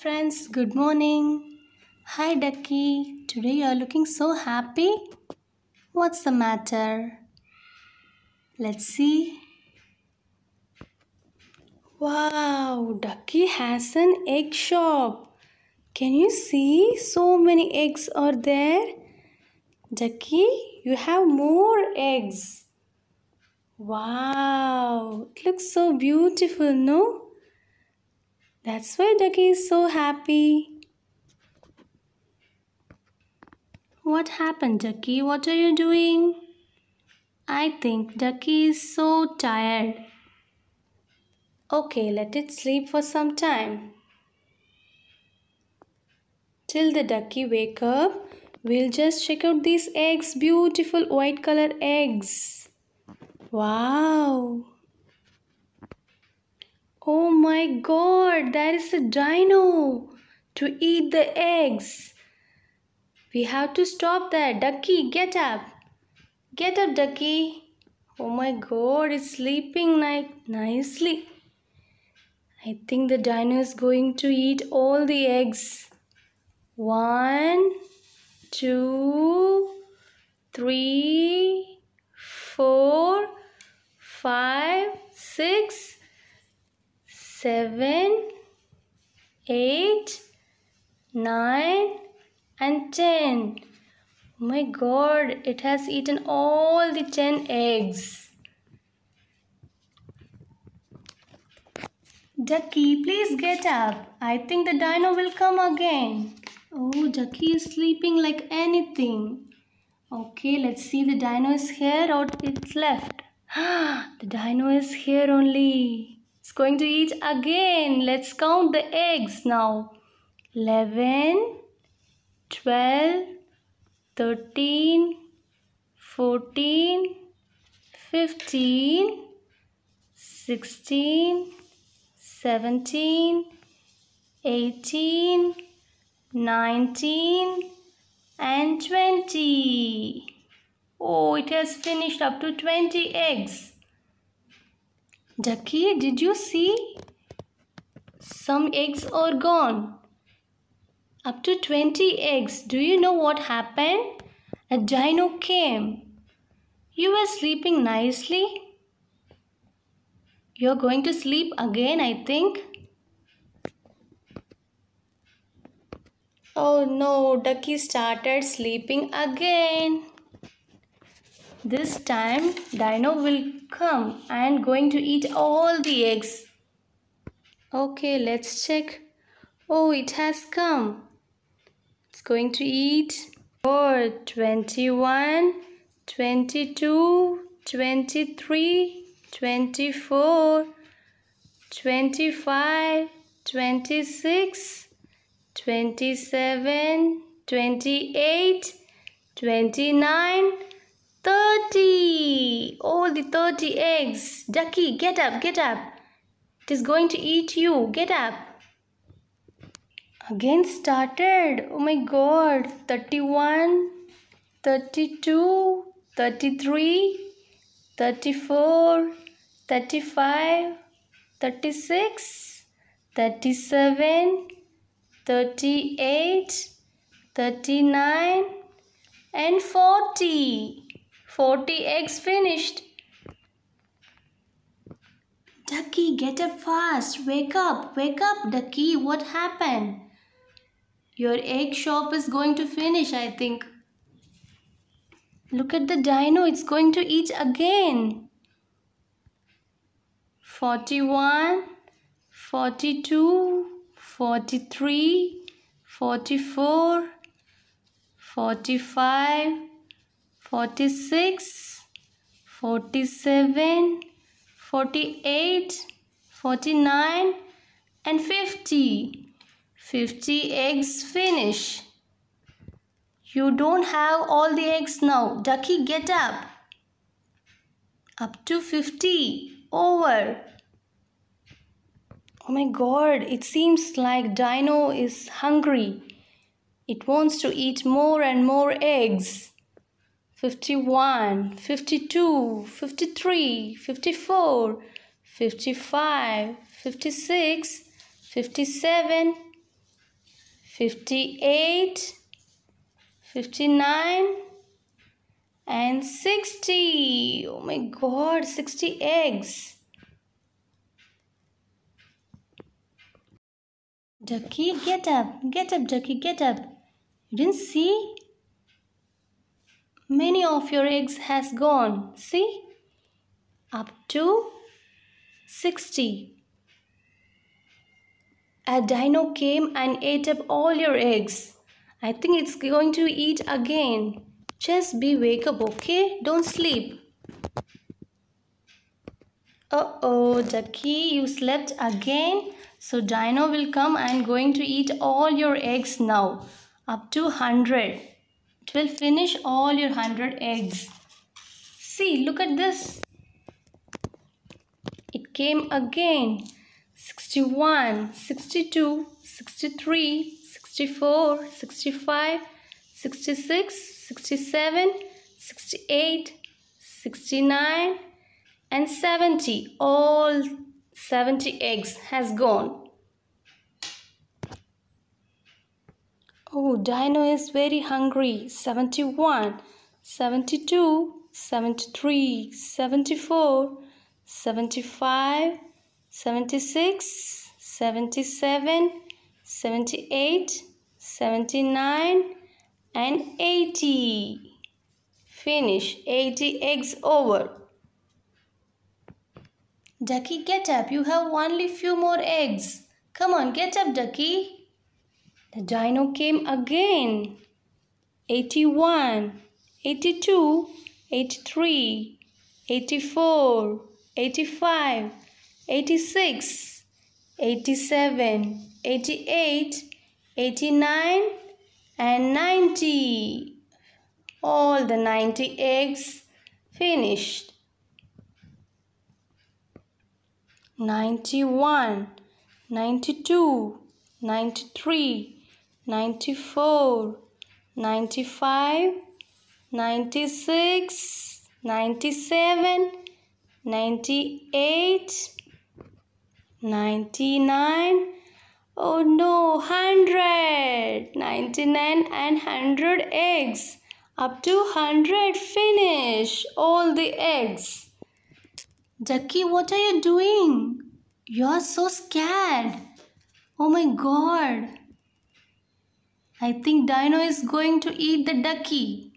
Friends, good morning. Hi, Ducky. Today you are looking so happy. What's the matter? Let's see. Wow, Ducky has an egg shop. Can you see so many eggs are there? Ducky, you have more eggs. Wow, it looks so beautiful, no? That's why Ducky is so happy. What happened, Ducky? What are you doing? I think Ducky is so tired. Okay, let it sleep for some time. Till the ducky wake up, we'll just check out these eggs, beautiful white color eggs. Wow. Oh my god, there is a dino to eat the eggs. We have to stop that. Ducky, get up. Get up, ducky. Oh my god, it's sleeping like nicely. I think the dino is going to eat all the eggs. One, two, three, four, five, six, seven, eight, nine, and ten. Oh my god, it has eaten all the ten eggs. Ducky, please get up. I think the dino will come again. Oh, Ducky is sleeping like anything. Okay, let's see the dino is here or it's left. the dino is here only. It's going to eat again. Let's count the eggs now. 11, 12, 13, 14, 15, 16, 17, 18, 19 and 20. Oh, it has finished up to 20 eggs. Ducky, did you see? Some eggs are gone. Up to 20 eggs. Do you know what happened? A dino came. You were sleeping nicely. You're going to sleep again, I think. Oh no, Ducky started sleeping again. This time, Dino will come and going to eat all the eggs. Okay, let's check. Oh, it has come. It's going to eat for 21, 22, 23, 24, 25, 26, 27, 28, 29, 30. All the 30 eggs. Ducky, get up, get up. It is going to eat you. Get up. Again started. Oh my god. 31, 32, 33, 34, 35, 36, 37, 38, 39 and 40. 40 eggs finished. Ducky, get up fast. Wake up, wake up, Ducky. What happened? Your egg shop is going to finish, I think. Look at the dino, it's going to eat again. 41, 42, 43, 44, 45, 46, 47, 48, 49 and 50. 50 eggs finish. You don't have all the eggs now. Ducky, get up. Up to 50. Over. Oh my god, it seems like Dino is hungry. It wants to eat more and more eggs. 51, 52, 53, 54, 55, 56, 57, 58, 59 and 60. Oh my god, 60 eggs. Ducky, get up. Get up, Ducky, get up. You didn't see? Many of your eggs has gone. See? Up to 60. A dino came and ate up all your eggs. I think it's going to eat again. Just be wake up, okay? Don't sleep. Uh-oh, Ducky, you slept again? So Dino will come and going to eat all your eggs now. Up to 100. Will finish all your 100 eggs. See, look at this. It came again. 61, 62, 63, 64, 65, 66, 67, 68, 69 and 70. All 70 eggs has gone. Oh, Dino is very hungry. 71, 72, 73, 74, 75, 76, 77, 78, 79 and 80. Finish 80 eggs over. Ducky, get up. You have only few more eggs. Come on, get up, Ducky. The dino came again. 81, 82, 83, 84, 85, 86, 87, 88, 89 and 90. All the 90 eggs finished. 91, 92, 93, 94, 95, 96, 97, 98, 99 oh no 100 99 and 100 eggs. Up to 100 finish all the eggs. Ducky what are you doing? You're so scared. Oh my god i think dino is going to eat the ducky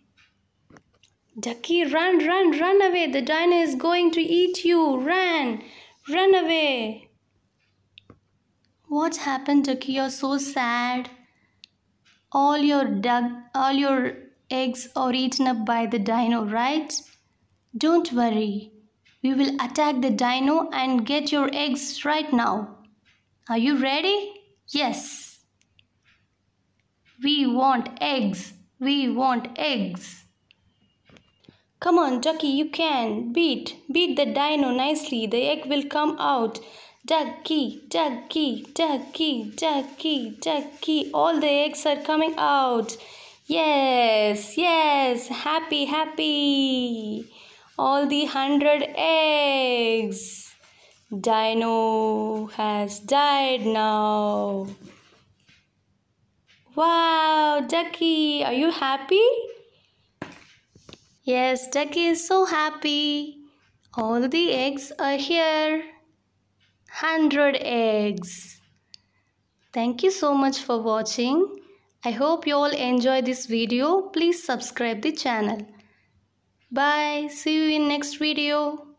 ducky run run run away the dino is going to eat you run run away what happened, Ducky? You're so sad. All your duck, all your eggs are eaten up by the dino, right? Don't worry. We will attack the dino and get your eggs right now. Are you ready? Yes. We want eggs. We want eggs. Come on, Ducky, you can. Beat. Beat the dino nicely. The egg will come out. Ducky, ducky, ducky, ducky, ducky. All the eggs are coming out. Yes, yes, happy, happy. All the hundred eggs. Dino has died now. Wow, Ducky, are you happy? Yes, Ducky is so happy. All the eggs are here. 100 eggs. Thank you so much for watching. I hope you all enjoy this video. Please subscribe the channel. Bye. See you in next video.